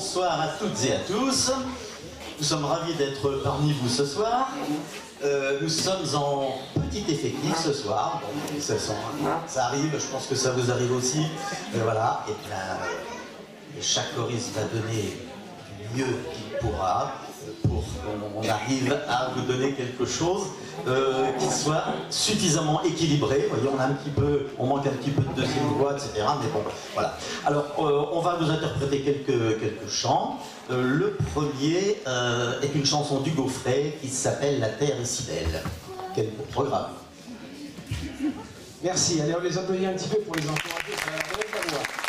Bonsoir à toutes et à tous. Nous sommes ravis d'être parmi vous ce soir. Euh, nous sommes en petit effectif ce soir. Ça, arrive, je pense que ça vous arrive aussi. Et voilà. Et bien, chaque choriste va donner du mieux qu'il pourra pour qu'on arrive à vous donner quelque chose euh, qui soit suffisamment équilibré. Vous voyez, on a un petit peu, on manque un petit peu de deuxième voix, etc. Mais bon, voilà. Alors, euh, on va vous interpréter quelques, quelques chants. Euh, le premier euh, est une chanson du Gaufret qui s'appelle La Terre est si belle. Quel beau programme. Merci. Allez, on les applaudit un petit peu pour les encourager. Ça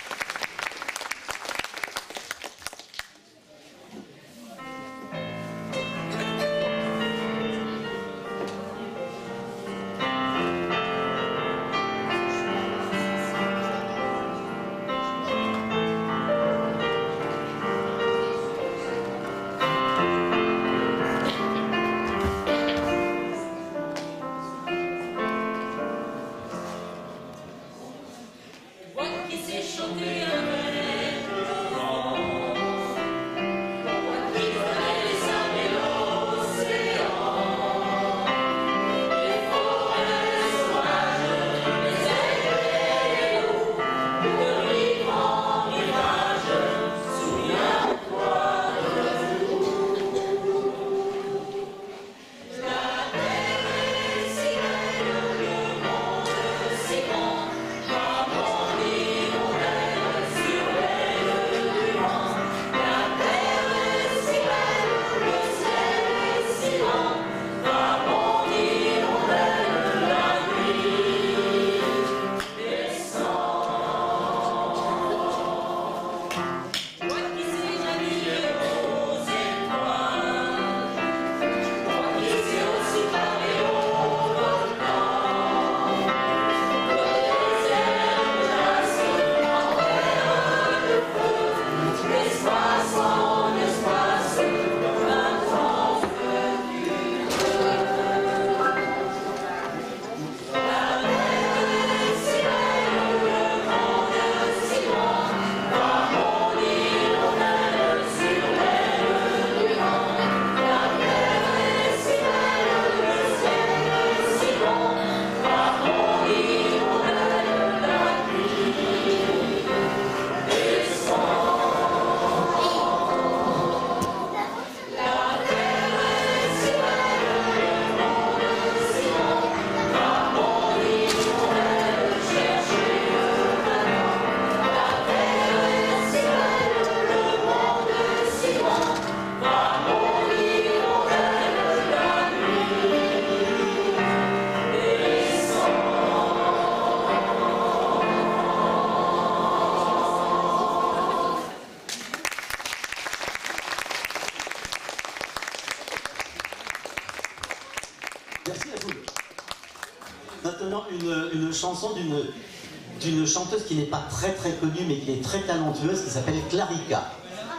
chanteuse qui n'est pas très très connue mais qui est très talentueuse qui s'appelle Clarica.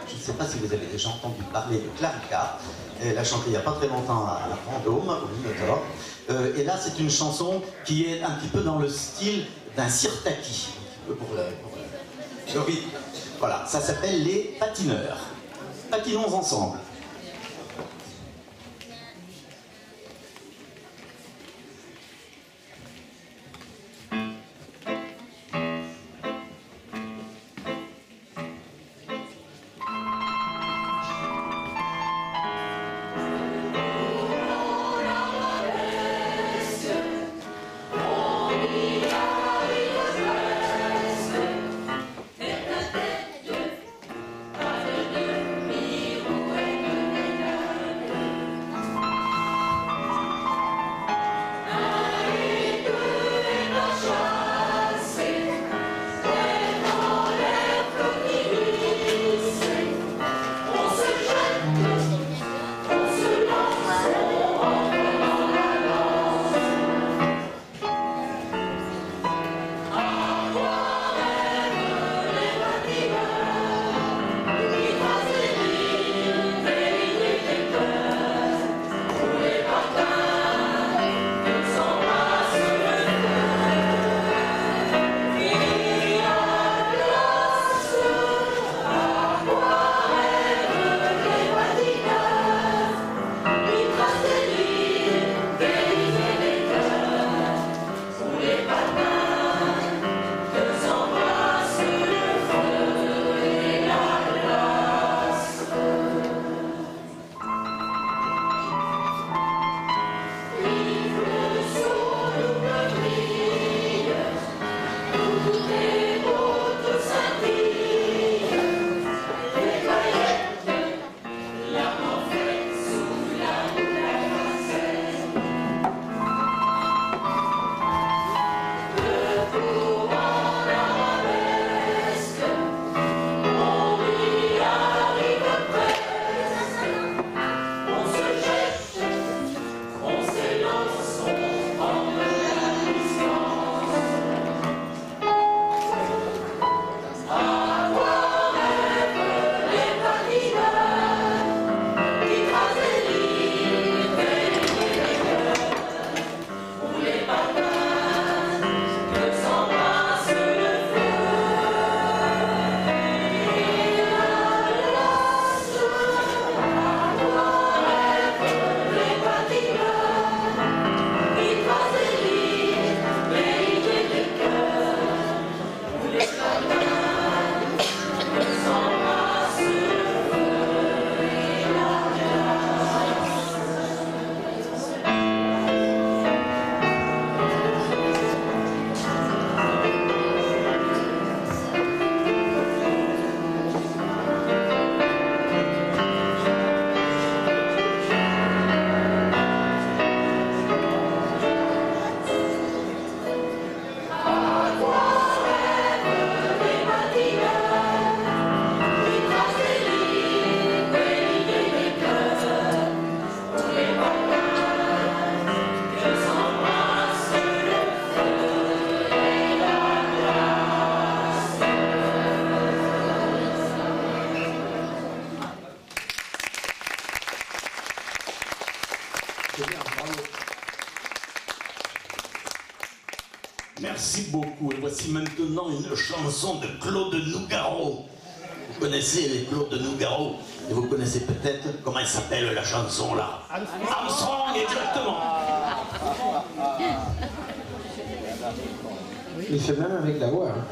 Je ne sais pas si vous avez déjà entendu parler de Clarica. Elle a chanté il n'y a pas très longtemps à la Vendôme, au. Euh, et là, c'est une chanson qui est un petit peu dans le style d'un sirtaki. Voilà, ça s'appelle Les Patineurs. Patinons ensemble. Maintenant une chanson de Claude Nougaro. Vous connaissez les Claude Nougaro et vous connaissez peut-être comment elle s'appelle la chanson là. Armstrong, exactement. Il fait même avec la voix. hein.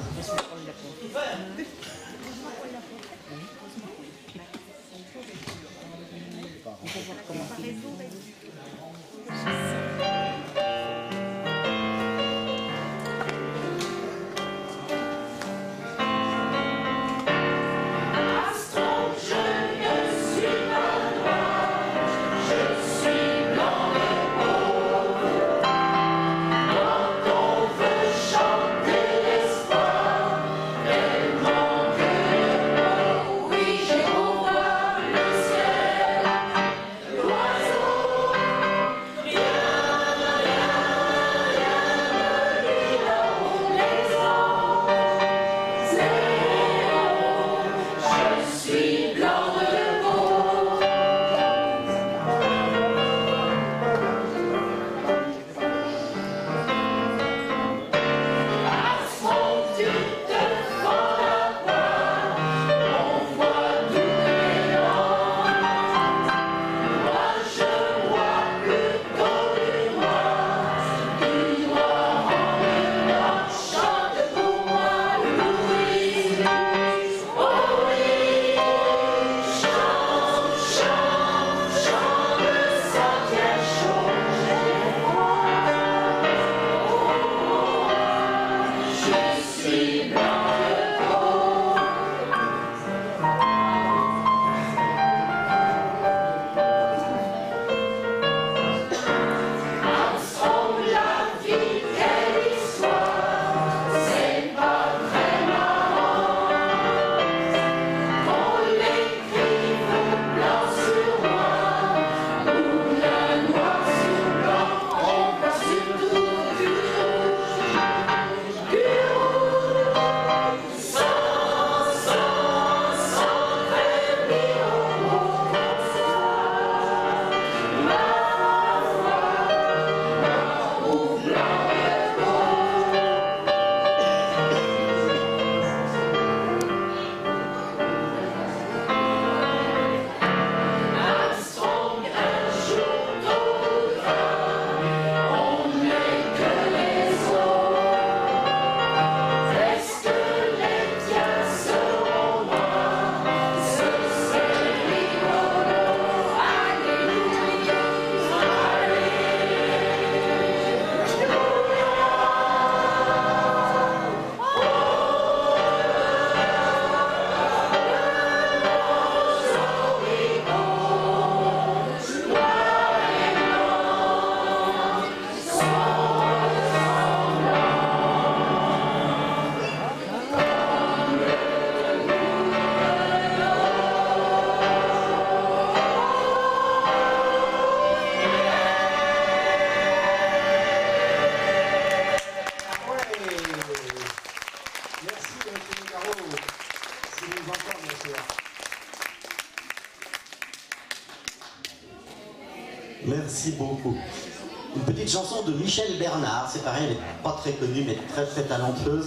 Chanson de Michel Bernard, c'est pareil, elle n'est pas très connue mais très très talentueuse.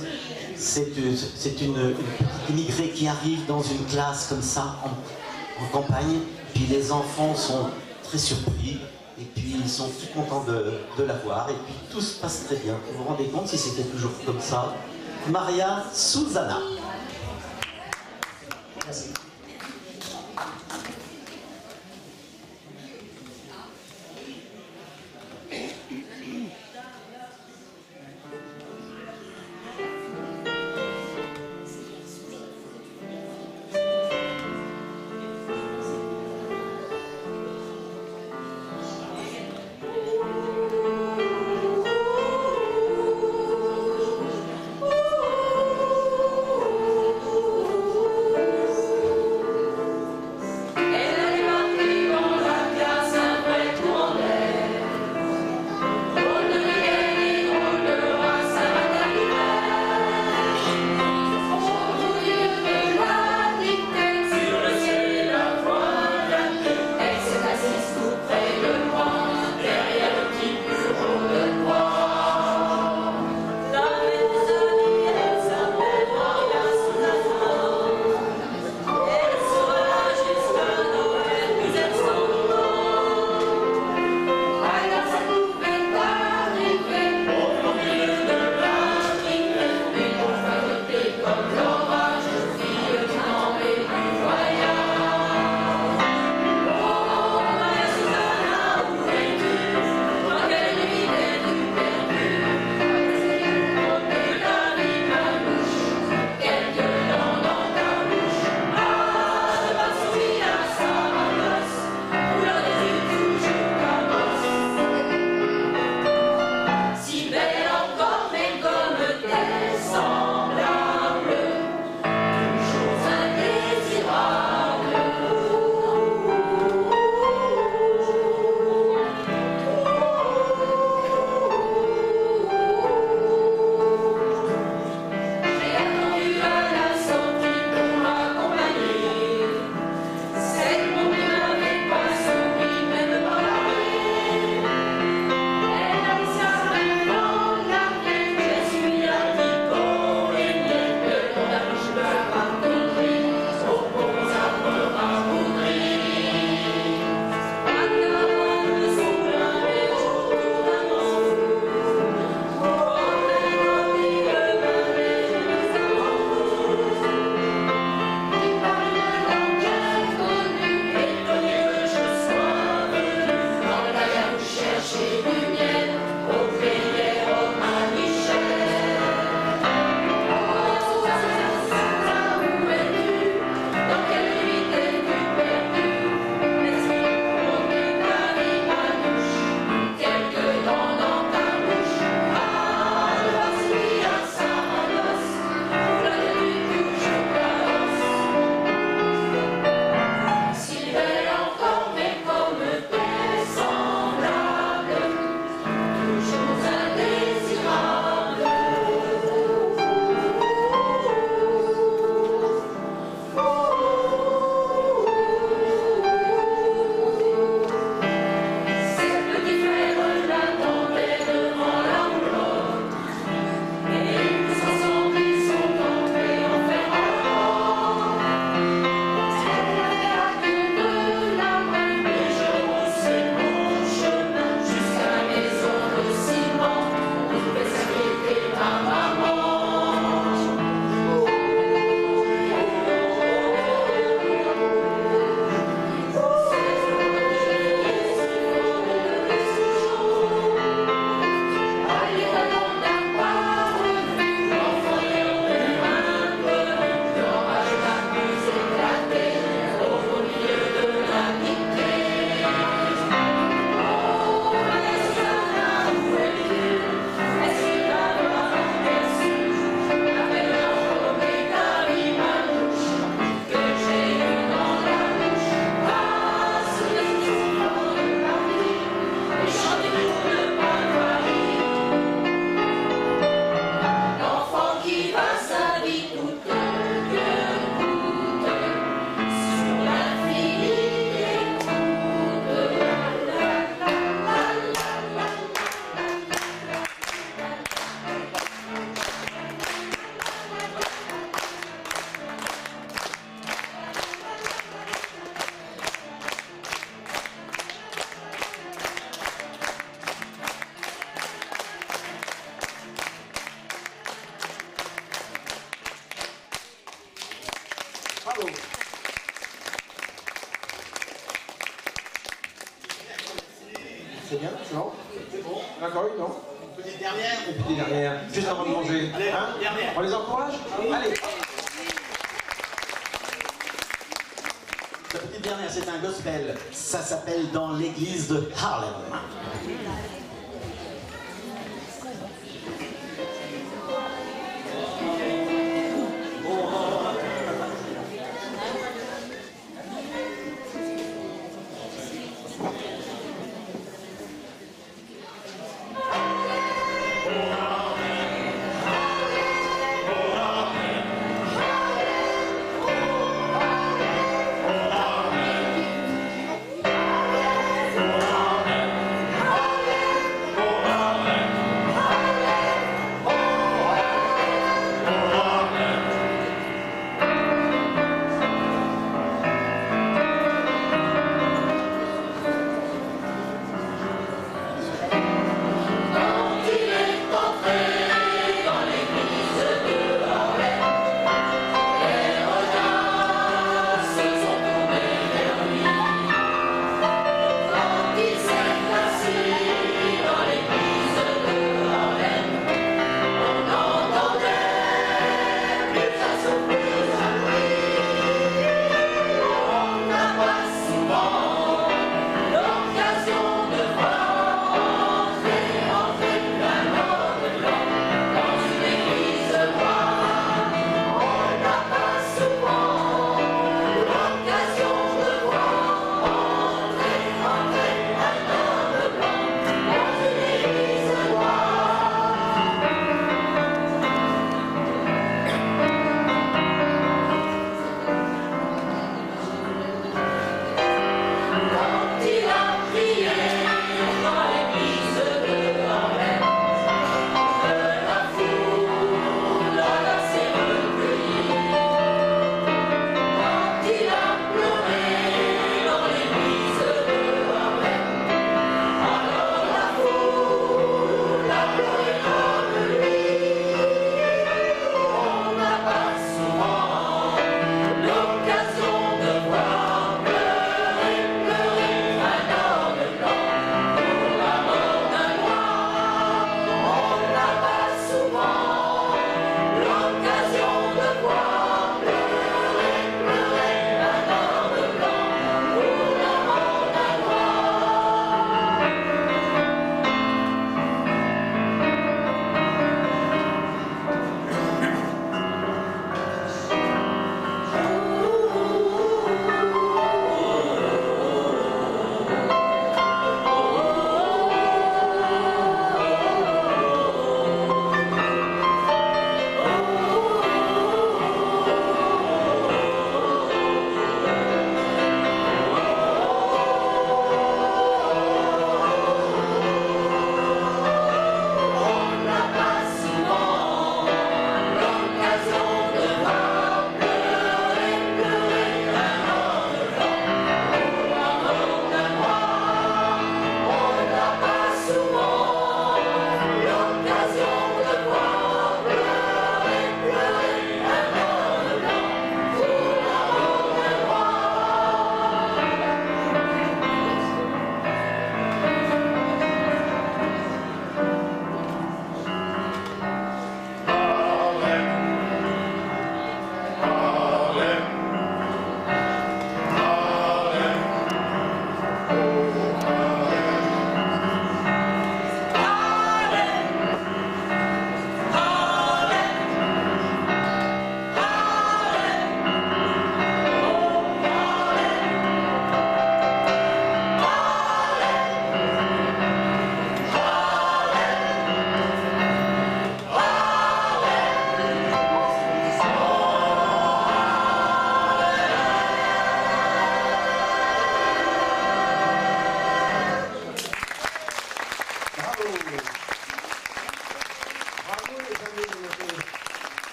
C'est une, une, une immigrée qui arrive dans une classe comme ça en, campagne, puis les enfants sont très surpris et puis ils sont tout contents de, de la voir et puis tout se passe très bien. Vous vous rendez compte si c'était toujours comme ça? Maria Susana. C'est un gospel. Ça s'appelle Dans l'église de Harlem.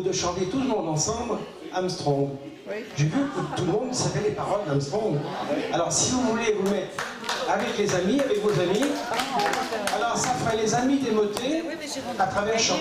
de chanter tout le monde ensemble Armstrong. J'ai vu que tout le monde savait les paroles d'Armstrong. Alors si vous voulez vous mettre avec les amis, avec vos amis, alors ça ferait les amis démotés à travers chant.